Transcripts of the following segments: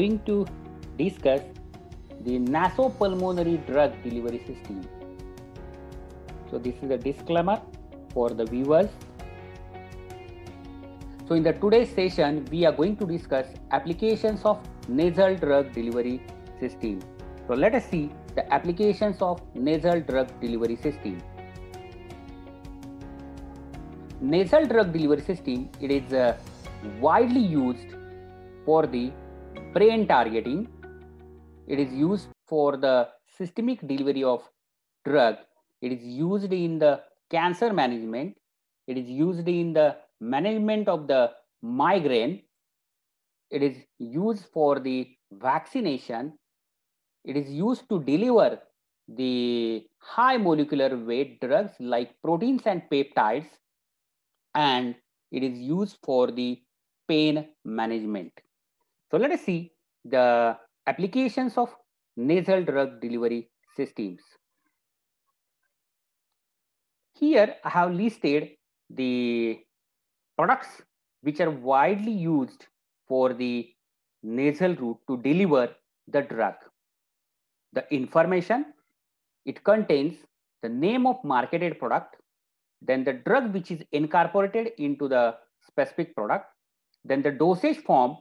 going to discuss the nasopulmonary drug delivery system. So this is a disclaimer for the viewers. So in the today's session, we are going to discuss applications of nasal drug delivery system. So let us see the applications of nasal drug delivery system. Nasal drug delivery system, it is uh, widely used for the brain targeting. It is used for the systemic delivery of drug. It is used in the cancer management. It is used in the management of the migraine. It is used for the vaccination. It is used to deliver the high molecular weight drugs like proteins and peptides. And it is used for the pain management. So let us see the applications of nasal drug delivery systems. Here I have listed the products which are widely used for the nasal route to deliver the drug. The information, it contains the name of marketed product, then the drug which is incorporated into the specific product, then the dosage form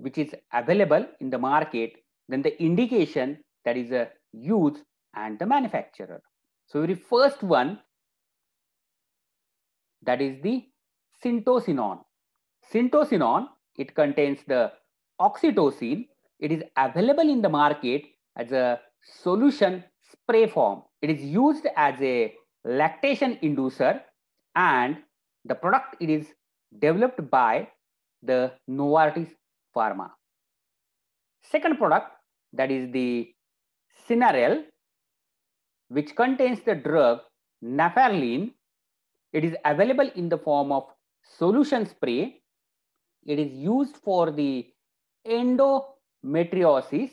which is available in the market, then the indication that is a use and the manufacturer. So the first one, that is the syntocinon. Syntocinon, it contains the oxytocin. It is available in the market as a solution spray form. It is used as a lactation inducer and the product it is developed by the Novartis Pharma. Second product that is the Synarel which contains the drug Nafarelin. It is available in the form of solution spray. It is used for the endometriosis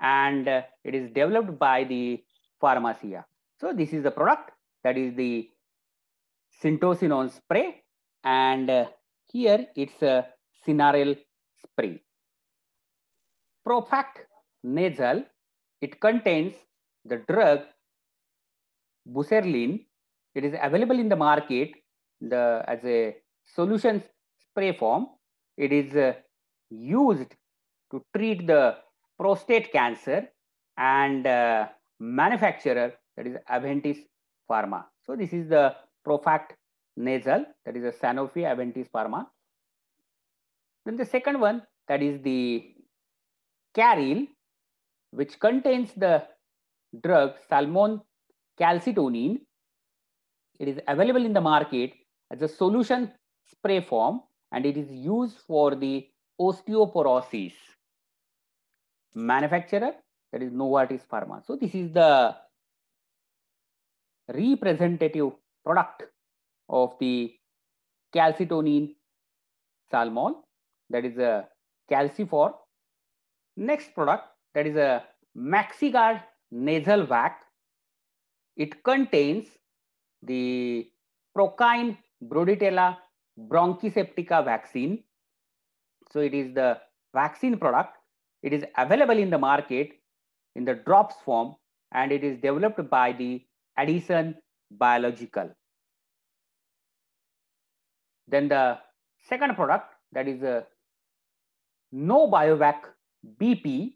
and uh, it is developed by the Pharmacia. So this is the product that is the syntocinon spray and uh, here it's a Synarel spray. Profact nasal, it contains the drug Buserelin. It is available in the market the, as a solution spray form. It is uh, used to treat the prostate cancer and uh, manufacturer that is Aventis Pharma. So this is the Profact nasal that is a Sanofi Aventis Pharma. Then the second one that is the Karil which contains the drug Salmon calcitonin. It is available in the market as a solution spray form and it is used for the osteoporosis. Manufacturer that is Novartis Pharma. So this is the representative product of the calcitonin salmon that is uh, a calcifor. Next product that is a Maxigard nasal vac. It contains the Porcine Bordetella bronchiseptica vaccine. So it is the vaccine product. It is available in the market in the drops form and it is developed by the Addison Biological. Then the second product that is a Nobivac BP.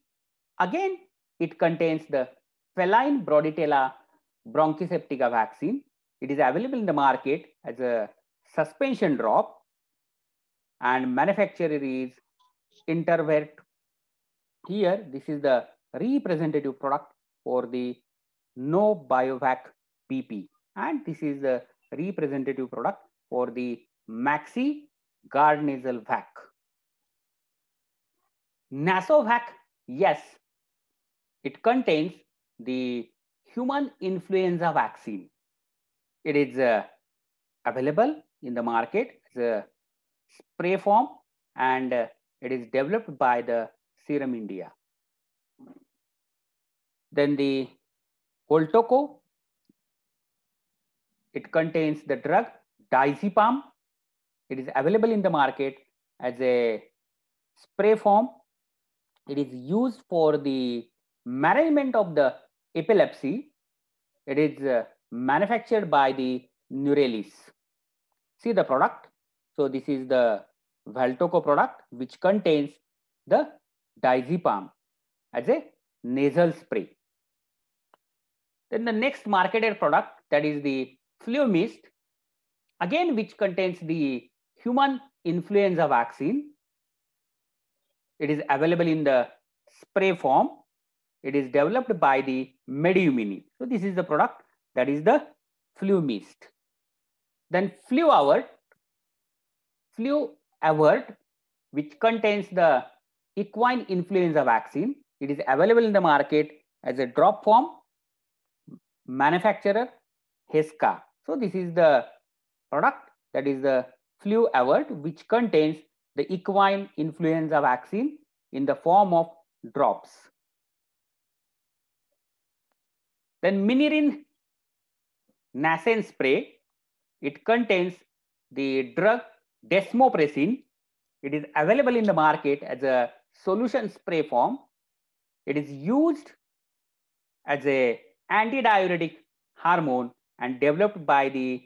Again, it contains the feline Bordetella bronchiseptica vaccine. It is available in the market as a suspension drop and manufacturer is Intervet. Here, this is the representative product for the Nobivac BP and this is the representative product for the Maxi Guard Nasal Vac. Nasovac, yes, it contains the human influenza vaccine. It is uh, available in the market as a spray form and uh, it is developed by the Serum India. Then the Valtoco, it contains the drug diazepam. It is available in the market as a spray form It is used for the management of the epilepsy. It is uh, manufactured by the Neurelis. See the product. So this is the Valtoco product which contains the diazepam as a nasal spray. Then the next marketed product that is the FluMist again which contains the human influenza vaccine. It is available in the spray form. It is developed by the MedImmune. So this is the product that is the FluMist. Then FluAvert, FluAvert, which contains the equine influenza vaccine. It is available in the market as a drop form. Manufacturer Heska. So this is the product that is the FluAvert, which contains the equine influenza vaccine in the form of drops. Then Minirin nascent spray, it contains the drug desmopressin. It is available in the market as a solution spray form. It is used as a antidiuretic hormone and developed by the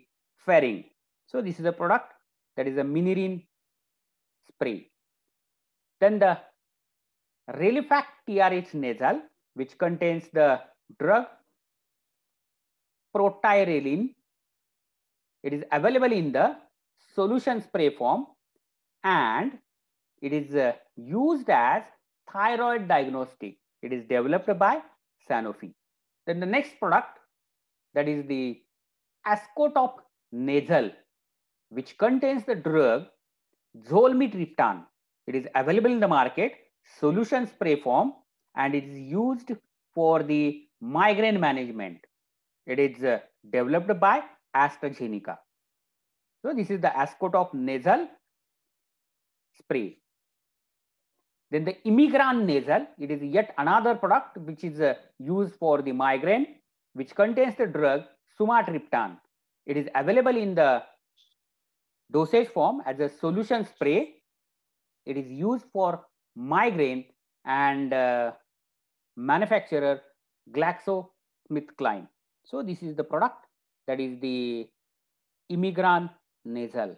Ferring. So this is a product that is a Minirin spray. Then the Relefact TRH nasal, which contains the drug protirelin. It is available in the solution spray form and it is uh, used as thyroid diagnostic. It is developed by Sanofi. Then the next product that is the Ascotop nasal which contains the drug zolmitriptan. It is available in the market, solution spray form, and it is used for the migraine management. It is uh, developed by AstraZeneca. So this is the Ascotop nasal spray. Then the Imigran nasal, it is yet another product which is uh, used for the migraine, which contains the drug sumatriptan. It is available in the dosage form as a solution spray. It is used for migraine and uh, manufacturer GlaxoSmithKline. So this is the product that is the Imigran nasal,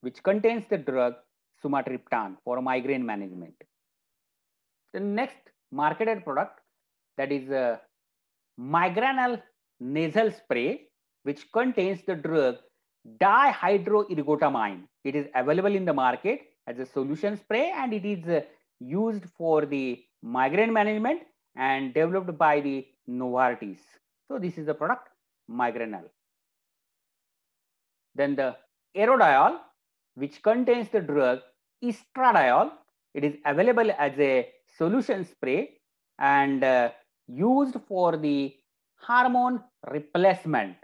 which contains the drug sumatriptan for migraine management. The next marketed product that is a Migranal nasal spray, which contains the drug dihydroergotamine. It is available in the market as a solution spray and it is uh, used for the migraine management and developed by the Novartis. So this is the product Migranal. Then the Aerodiol, which contains the drug estradiol. It is available as a solution spray and uh, used for the hormone replacement.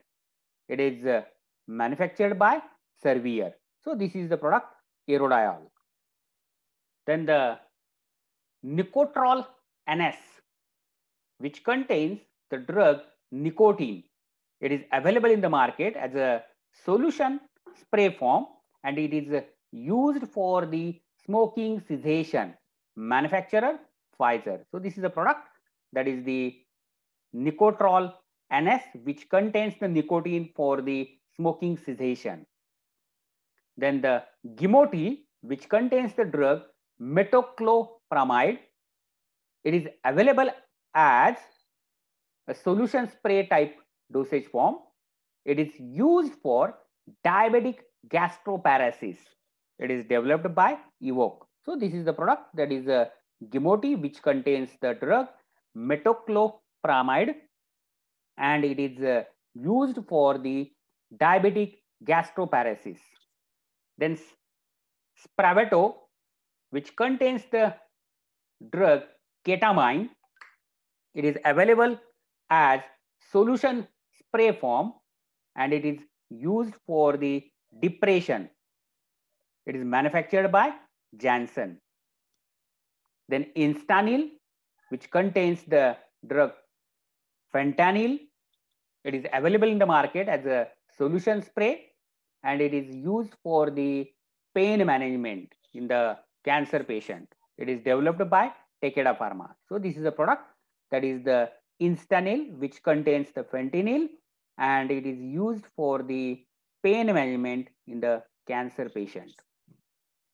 It is uh, manufactured by Servier. So this is the product Aerodiol. Then the Nicotrol NS, which contains the drug nicotine. It is available in the market as a solution spray form and it is used for the smoking cessation. Manufacturer Pfizer. So this is a product that is the Nicotrol NS, which contains the nicotine for the smoking cessation. Then the Gimoti, which contains the drug metoclopramide. It is available as a solution spray type dosage form. It is used for diabetic gastroparesis. It is developed by Evoke. So this is the product that is a Gimoti which contains the drug metoclopramide and it is uh, used for the diabetic gastroparesis. Then Spravato, which contains the drug ketamine, it is available as solution spray form and it is used for the depression. It is manufactured by Janssen. Then Instanil, which contains the drug fentanyl, it is available in the market as a solution spray and it is used for the pain management in the cancer patient. It is developed by Takeda Pharma. So this is a product that is the Instanil, which contains the fentanyl, and it is used for the pain management in the cancer patient.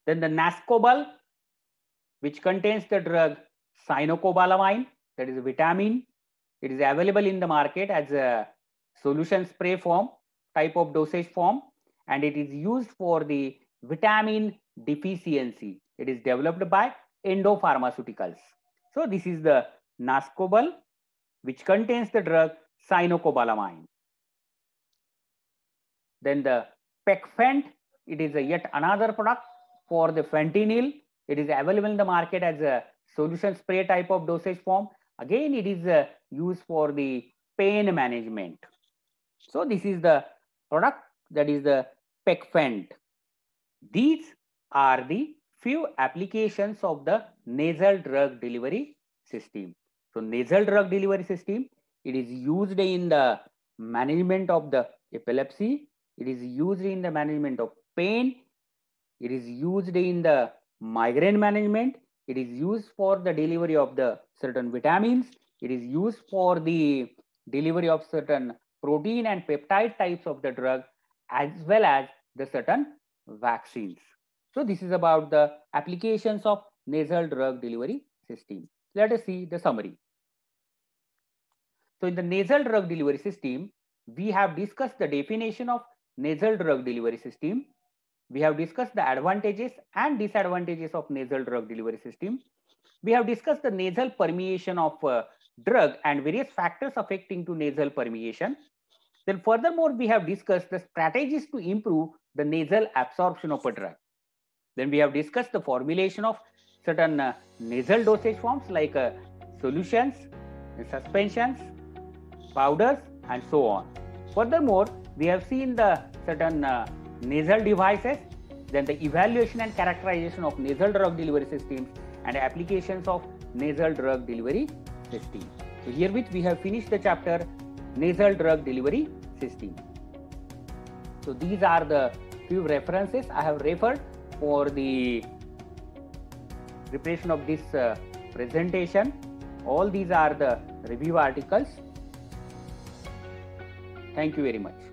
Then the Nascobal, which contains the drug cyanocobalamin, that is a vitamin. It is available in the market as a solution spray form, type of dosage form, and it is used for the vitamin deficiency. It is developed by Endo Pharmaceuticals. So this is the Nascobal, which contains the drug cyanocobalamin. Then the Pecfent, it is a yet another product for the fentanyl. It is available in the market as a solution spray type of dosage form. Again, it is uh, used for the pain management. So this is the product that is the Pecfent. These are the few applications of the nasal drug delivery system. So nasal drug delivery system, it is used in the management of the epilepsy. It is used in the management of pain. It is used in the migraine management. It is used for the delivery of the certain vitamins. It is used for the delivery of certain protein and peptide types of the drug as well as the certain vaccines. So this is about the applications of nasal drug delivery system. Let us see the summary. So in the nasal drug delivery system, we have discussed the definition of nasal drug delivery system. We have discussed the advantages and disadvantages of nasal drug delivery system. We have discussed the nasal permeation of uh, drug and various factors affecting to nasal permeation. Then furthermore, we have discussed the strategies to improve the nasal absorption of a drug. Then we have discussed the formulation of certain uh, nasal dosage forms like uh, solutions, suspensions, powders, and so on. Furthermore, we have seen the certain uh, nasal devices, then the evaluation and characterization of nasal drug delivery systems and applications of nasal drug delivery system. So herewith we have finished the chapter nasal drug delivery system. So these are the few references I have referred for the preparation of this uh, presentation. All these are the review articles. Thank you very much.